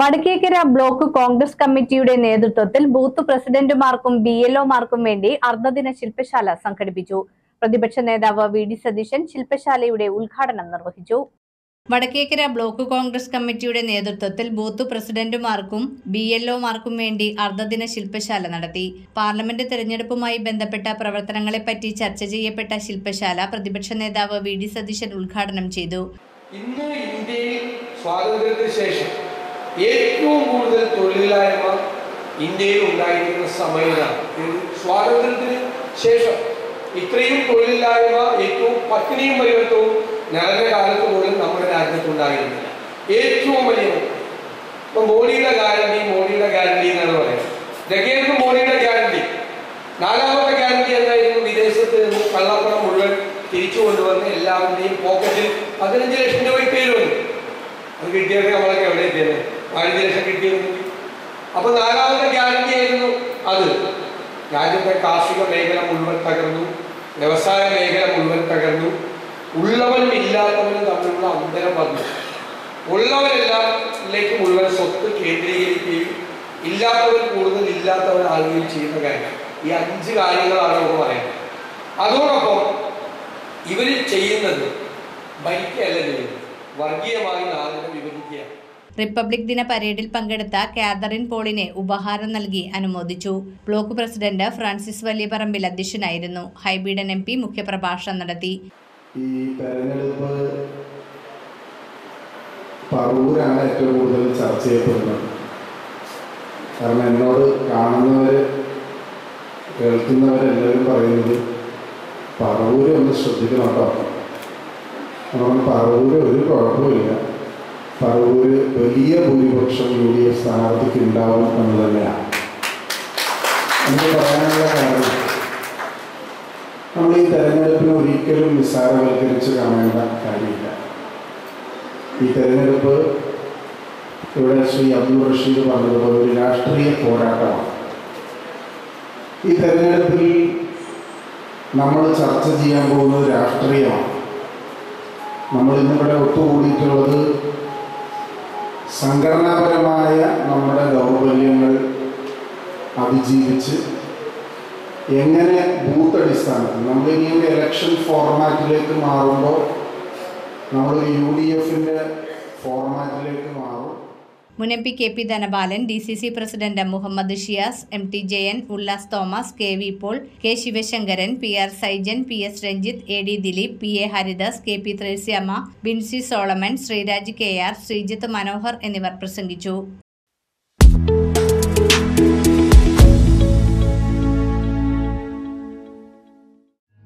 Vadakkekara block Congress കമ്മിറ്റിയുടെ നേതൃത്വത്തിൽ booth പ്രസിഡന്റുമാർക്കും B എൽഒമാർക്കും വേണ്ടി അർദ്ധദിന ശില്പശാല സംഘടിപ്പിച്ചു. പ്രതിപക്ഷ നേതാവ് വി ഡി സതീശൻ ശില്പശാലയുടെ ഉദ്ഘാടനം നിർവഹിച്ചു. വടക്കേക്കര ബ്ലോക്ക് കോൺഗ്രസ് കമ്മിറ്റിയുടെ നേതൃത്വത്തിൽ ബൂത്ത് പ്രസിഡന്റുമാർക്കും ബി എൽഒമാർക്കും വേണ്ടി അർദ്ധദിന ശില്പശാല നടത്തി. പാർലമെന്റ് തെരഞ്ഞെടുപ്പുമായി ബന്ധപ്പെട്ട പ്രവർത്തനങ്ങളെപ്പറ്റി ചർച്ച ചെയ്യപ്പെട്ട ശില്പശാല പ്രതിപക്ഷ നേതാവ് വി ഡി സതീശൻ ഉദ്ഘാടനം ചെയ്തു. ഇന്ന് ഇന്ത്യയിൽ സ്വാതന്ത്ര്യത്തിന് ശേഷം ഏറ്റവും കൂടുതൽ തൊഴിലില്ലായ്മ ഇന്ത്യയിൽ ഉണ്ടായിരിക്കുന്ന സമയത്താണ് സ്വാതന്ത്ര്യത്തിന് ശേഷം ഇത്രയും തൊഴിലില്ലായ്മ ഏറ്റവും പത്നിയും പരിവർത്തവും ഞങ്ങളുടെ കാലത്ത് പോലും നമ്മുടെ രാജ്യത്തുണ്ടായിരുന്നില്ല ഏറ്റവും വലിയ ഇപ്പൊ മോഡിയുടെ ഗ്യാരണ്ടി മോഡിയുടെ ഗ്യാരണ്ടി എന്നാണ് പറയുന്നത്. ഇതൊക്കെയായിരുന്നു മോഡിയുടെ ഗ്യാരണ്ടി നാലാമത്തെ ഗ്യാരണ്ടി എന്തായിരുന്നു? വിദേശത്ത് നിന്ന് കള്ളപ്പണം മുഴുവൻ തിരിച്ചു കൊണ്ടുവന്ന് എല്ലാവരുടെയും പോക്കറ്റിൽ പതിനഞ്ച് ലക്ഷം രൂപ ഇട്ടേലും അത് കിട്ടിയത് നമ്മളൊക്കെ എവിടെ എത്തിയത്? പതിനഞ്ച് ലക്ഷം കിട്ടിയിരുന്നു അപ്പൊ നാലാമത്തെ ഗ്യാരണ്ടി ആയിരുന്നു അത്. രാജ്യത്തെ കാർഷിക മേഖല മുഴുവൻ തകർന്നു. വ്യവസായ മേഖല മുഴുവൻ തകർന്നു. ഉള്ളവനും ഇല്ലാത്തവനും തമ്മിലുള്ള അന്തരം വന്നു. ഉള്ളവരെല്ലാത്തിലേക്ക് മുഴുവൻ സ്വത്ത് കേന്ദ്രീകരിക്കുകയും ഇല്ലാത്തവർ കൂടുതൽ ഇല്ലാത്തവരാകുകയും ചെയ്യുന്ന കാര്യം. ഈ അഞ്ച് കാര്യങ്ങളാണ് നമുക്ക് പറയുന്നത് അതോടൊപ്പം ഇവർ ചെയ്യുന്നത് ഭരിക്കുകയല്ല ചെയ്യുന്നത്. വർഗീയമായി നാടിനെ വിഭജിക്കുകയാണ്. റിപ്പബ്ലിക് ദിന പരേഡിൽ പങ്കെടുത്ത കാതറിൻ പോളിനെ ഉപഹാരം നൽകി അനുമോദിച്ചു. ബ്ലോക്ക് പ്രസിഡന്റ് ഫ്രാൻസിസ് വലിയപറമ്പിൽ അധ്യക്ഷനായിരുന്നു. ഹൈബീഡൻ എം പി മുഖ്യപ്രഭാഷണം നടത്തി. ഈ തെരഞ്ഞെടുപ്പ് പറവൂരാണ് ഏറ്റവും കൂടുതൽ ചർച്ച ചെയ്യപ്പെടുന്നത്. കാരണം എന്നോട് കാണുന്നവർ കേൾക്കുന്നവരെല്ലാവരും പറയുന്നത് പറവൂര് ഒന്ന് ശ്രദ്ധിക്കണം കേട്ടോ. പറവൂര് ഒരു കുഴപ്പമില്ല പറവൂര് വലിയ ഭൂരിപക്ഷം യു ഡി എഫ് സ്ഥാനാർത്ഥിക്ക് ഉണ്ടാവും എന്ന് തന്നെയാണ്. എനിക്ക് പറയാനുള്ള കാരണം നമ്മൾ ഈ തെരഞ്ഞെടുപ്പിനെ ഒരിക്കലും നിസ്സാരവൽക്കരിച്ച് കാണേണ്ട കാര്യമില്ല. ഈ തെരഞ്ഞെടുപ്പ് ഇവിടെ ശ്രീ അബ്ദുൾ റഷീദ് പറഞ്ഞതുപോലെ ഒരു രാഷ്ട്രീയ പോരാട്ടമാണ്. ഈ തെരഞ്ഞെടുപ്പിൽ നമ്മൾ ചർച്ച ചെയ്യാൻ പോകുന്നത് രാഷ്ട്രീയമാണ്. നമ്മൾ ഇന്നിവിടെ ഒത്തുകൂടിയിട്ടുള്ളത് സംഘടനാപരമായ നമ്മുടെ ദൗർബല്യങ്ങൾ അതിജീവിച്ച് എങ്ങനെ ബൂത്ത് അടിസ്ഥാനത്തിൽ നമ്മൾ ഒരു ഇലക്ഷൻ ഫോർമാറ്റിലേക്ക് മാറുമ്പോൾ നമ്മൾ യു ഡി എഫിന്റെ ഫോർമാറ്റിലേക്ക് മാറും. മുൻ M P K P Dhanabalan D C C president Muhammad Shiyas M T Jayan Ullas Thomas K V Paul K Sivasankaran P R Saijan P S Ranjith A D Dileep P A Haridas K P Thresiamma Binsy Solomon Sreeraj K R Sreejith Manohar എന്നിവർ പ്രസംഗിച്ചു.